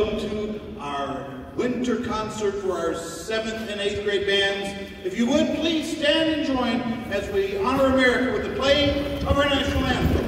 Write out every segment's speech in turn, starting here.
welcome to our winter concert for our seventh and eighth grade bands. If you would, please stand and join as we honor America with the playing of our national anthem.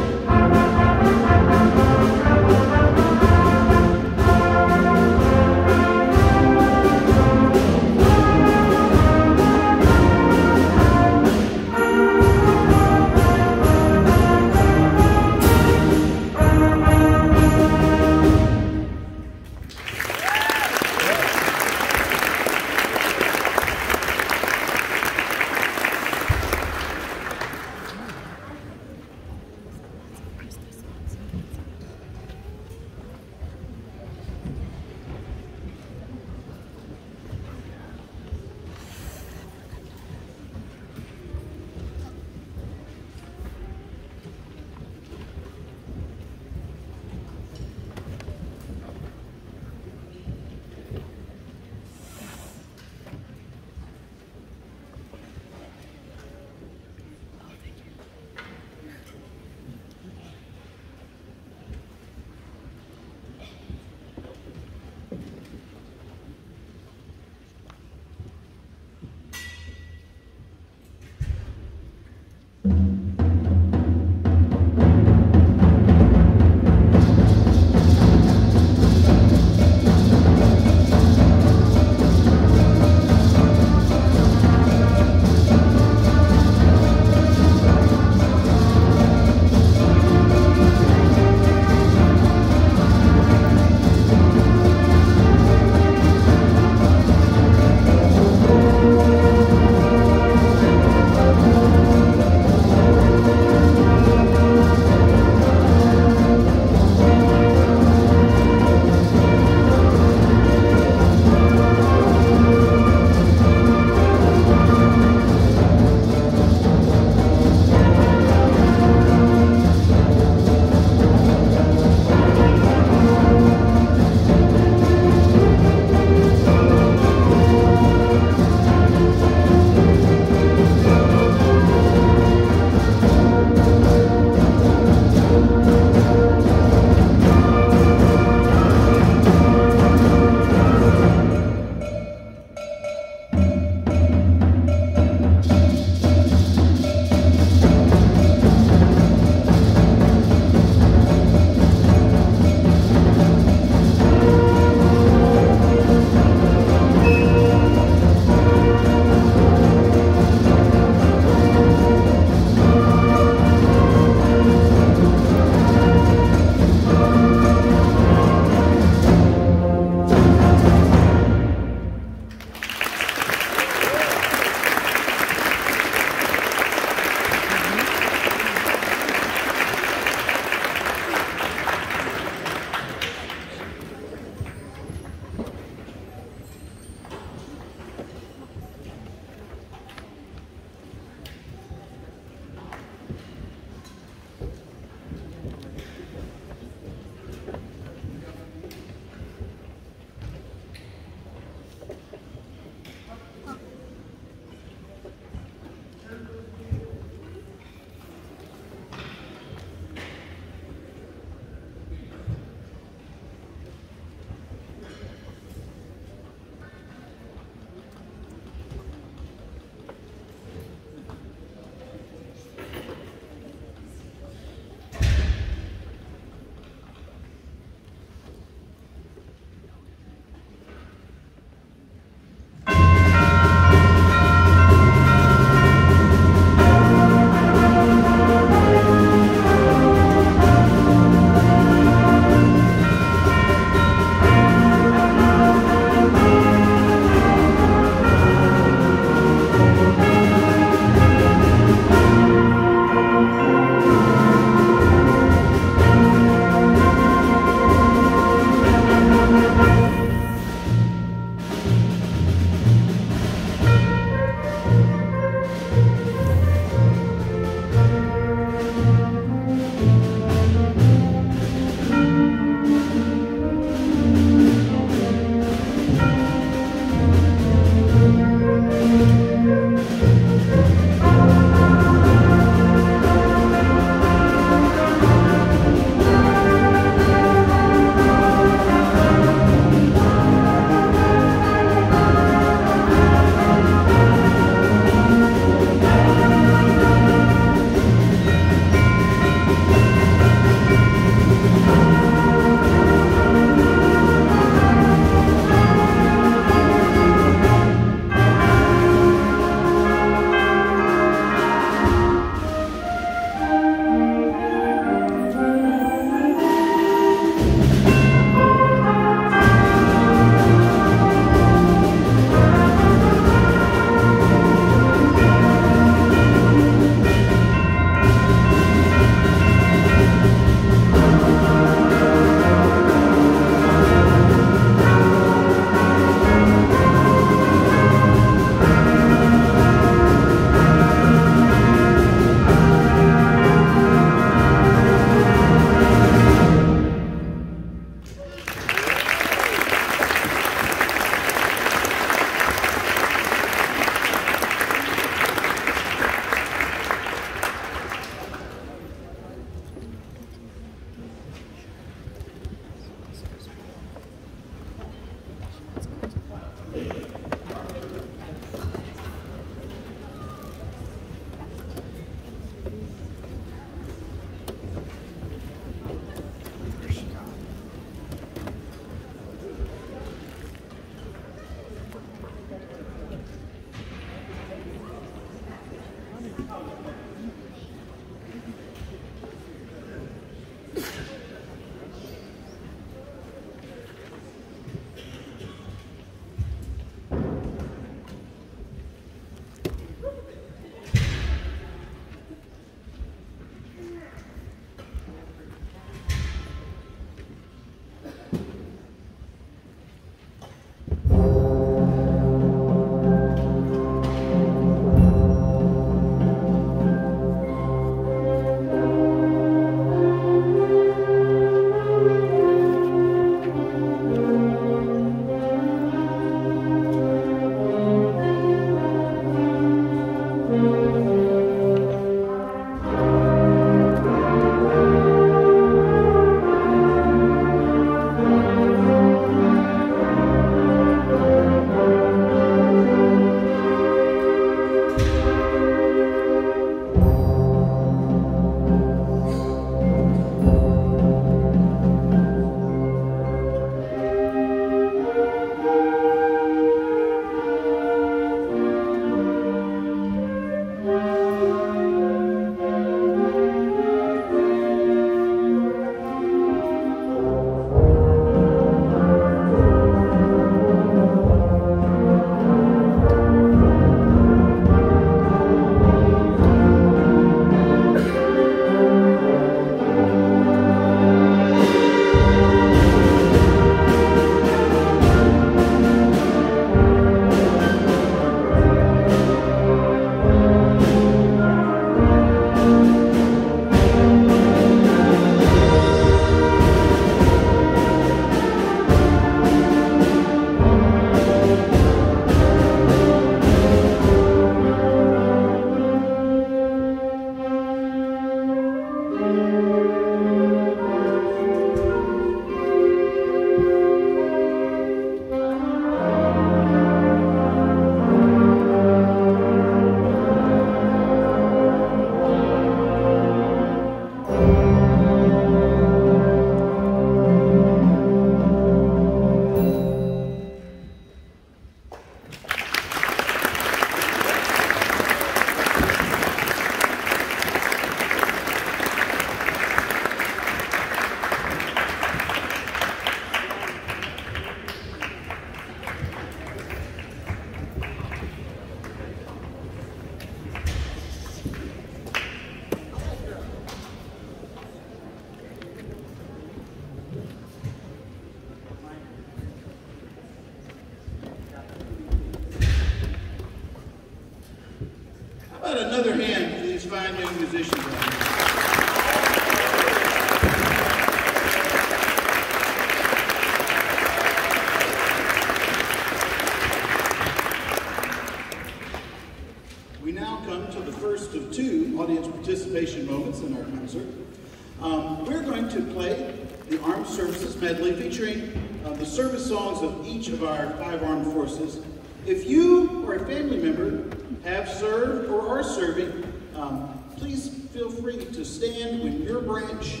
To play the Armed Services Medley featuring uh, the service songs of each of our five armed forces. If you or a family member have served or are serving, um, please feel free to stand when your branch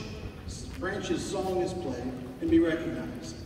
branch's song is played and be recognized.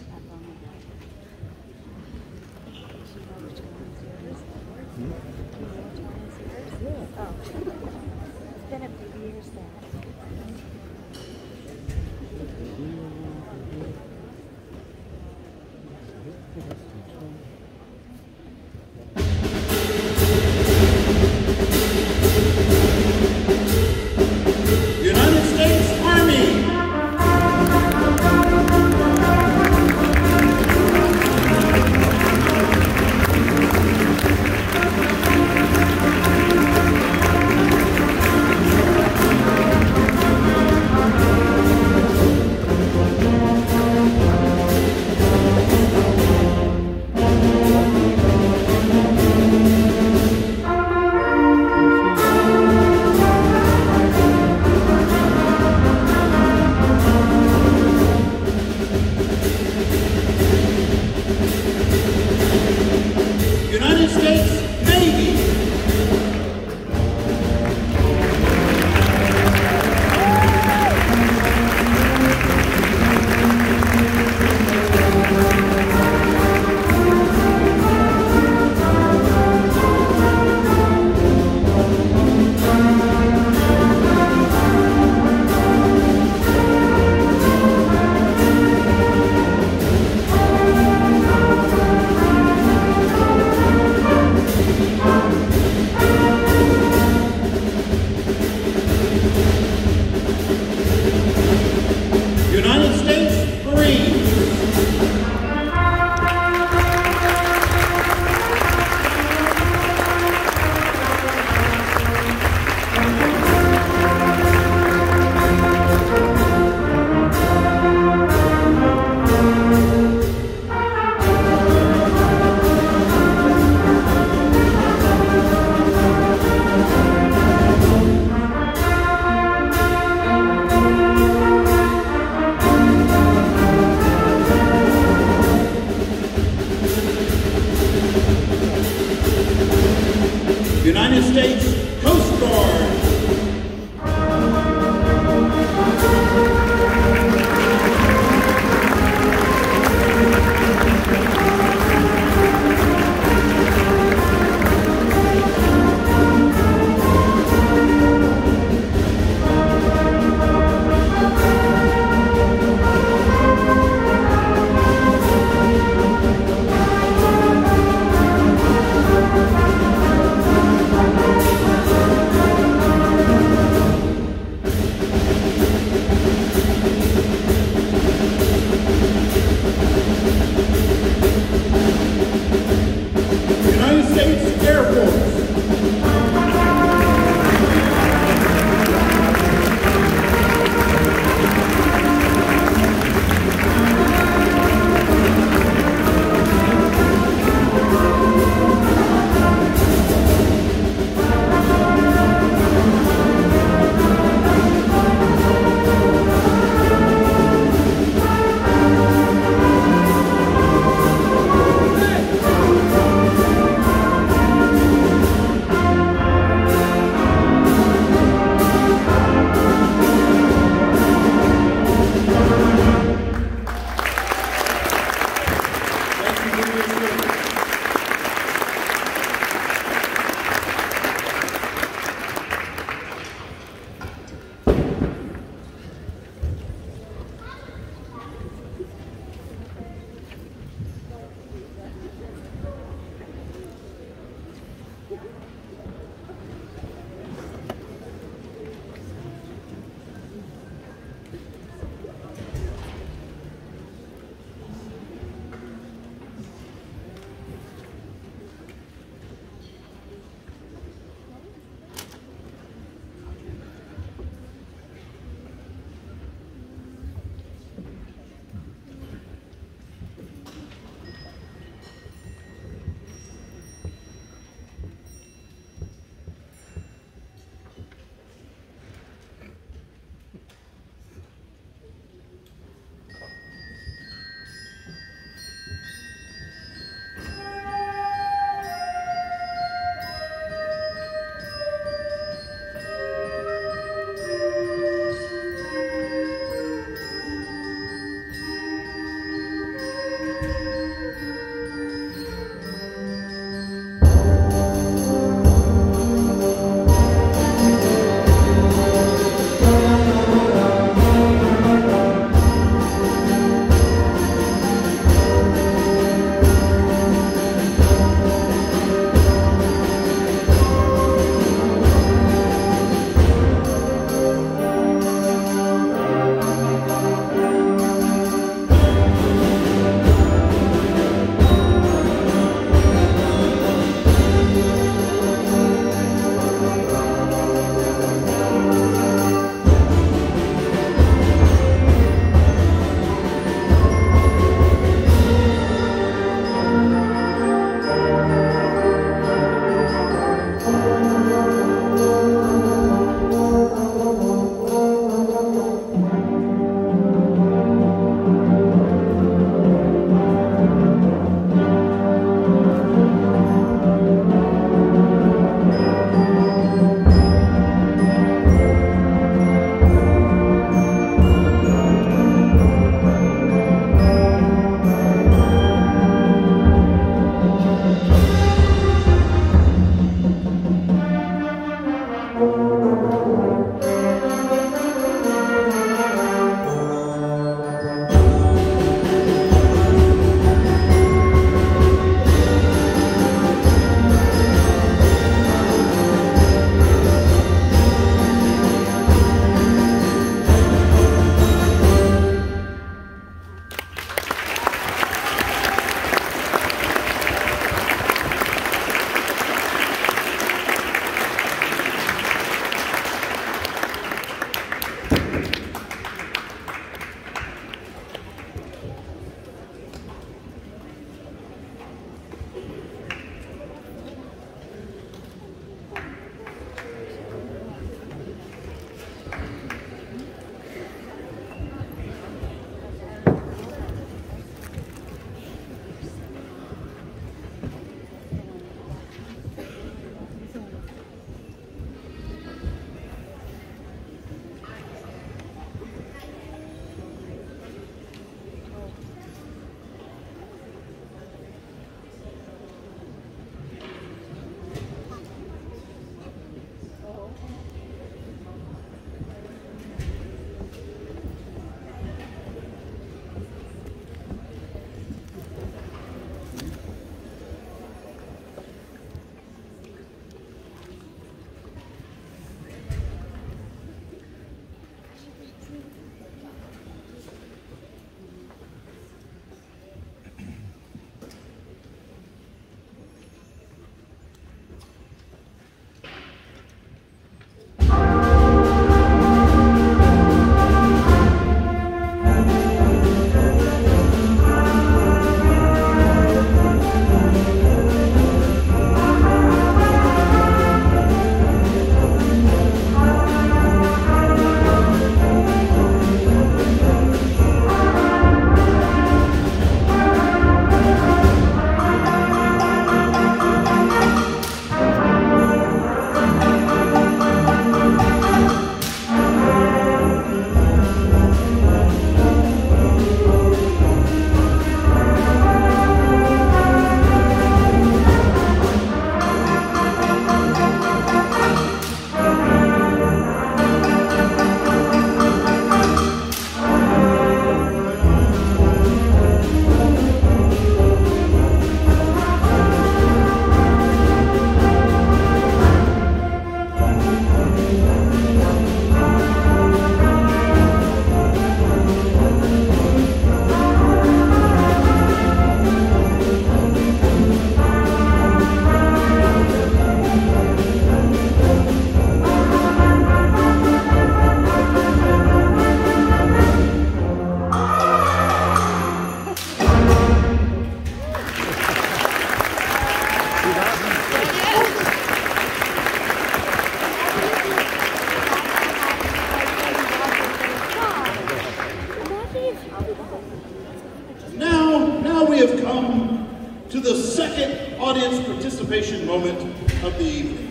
The second audience participation moment of the evening.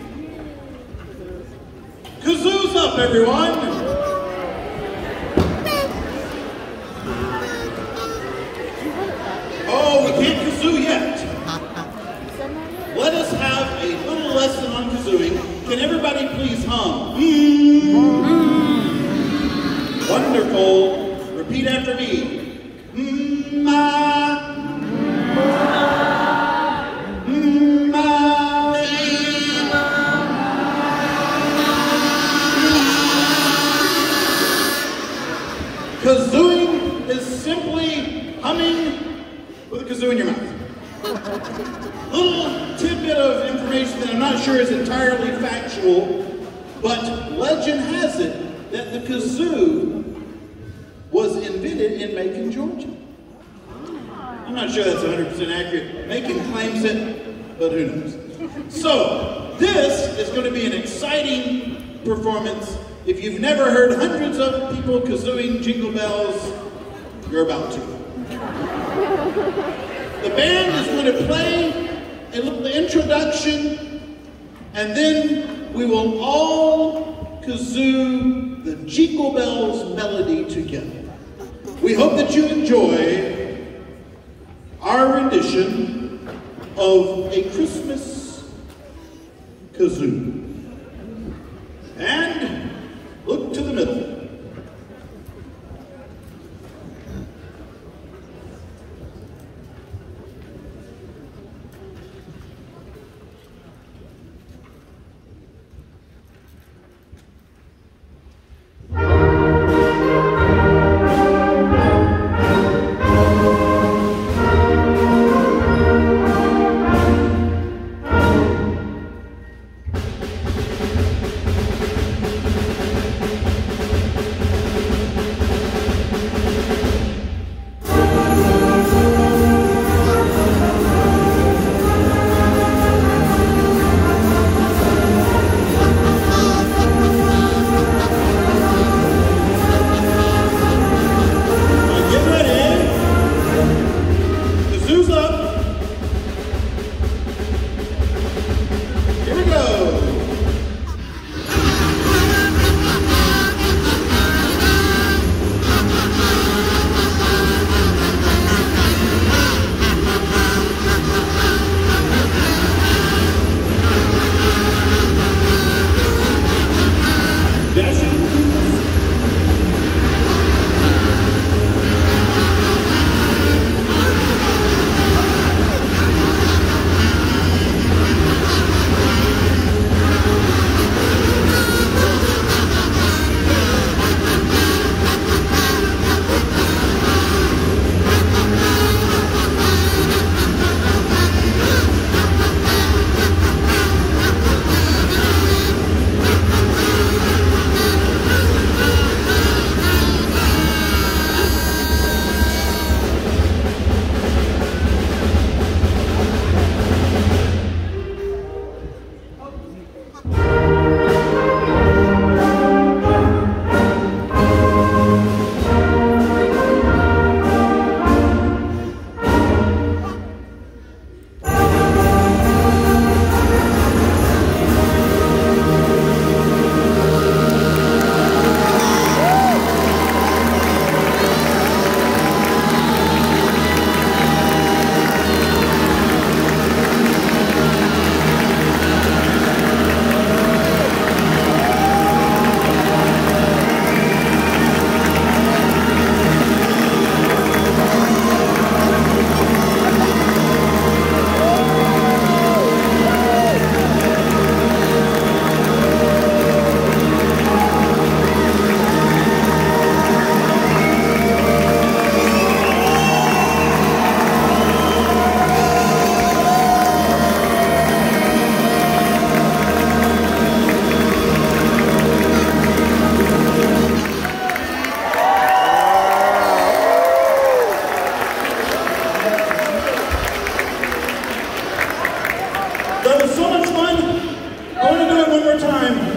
Kazoos up, everyone! Oh, we can't kazoo yet. Let us have a little lesson on kazooing. Can everybody please hum? Wonderful. Repeat after me. Mm, ma. Mm, in your mouth. Little tidbit of information that I'm not sure is entirely factual, but legend has it that the kazoo was invented in Macon, Georgia. I'm not sure that's 100% accurate. Macon claims it, but who knows? So, this is going to be an exciting performance. If you've never heard hundreds of people kazooing jingle bells, you're about to. The band is going to play a little introduction, and then we will all kazoo the Jingle Bells melody together. We hope that you enjoy our rendition of a Christmas kazoo. time.